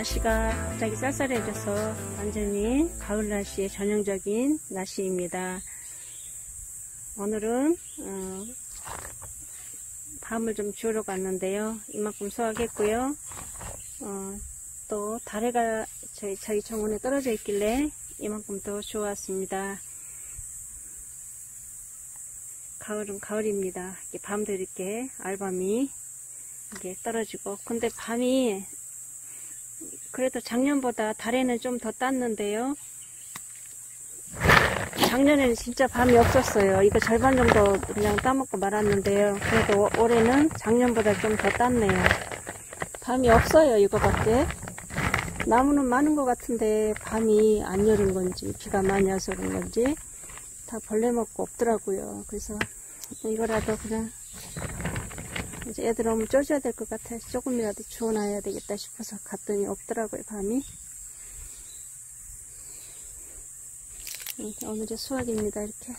날씨가 갑자기 쌀쌀해져서 완전히 가을 날씨의 전형적인 날씨입니다. 오늘은 어, 밤을 좀 주우러 갔는데요. 이만큼 수확했고요. 어, 또 다래가 저희, 저희 정원에 떨어져 있길래 이만큼 더 주워왔습니다. 가을은 가을입니다. 밤도 이렇게 알밤이 이게 떨어지고 근데 밤이 그래도 작년보다 달에는 좀 더 땄는데요. 작년에는 진짜 밤이 없었어요. 이거 절반 정도 그냥 따먹고 말았는데요. 그래도 올해는 작년보다 좀 더 땄네요. 밤이 없어요, 이거밖에. 나무는 많은 것 같은데 밤이 안 여린 건지 비가 많이 와서 그런 건지 다 벌레 먹고 없더라고요. 그래서 이거라도 그냥 이제 애들 오면 쪄줘야 될 것 같아서 조금이라도 주워놔야 되겠다 싶어서 갔더니 없더라고요, 밤이. 오늘의 수확입니다, 이렇게.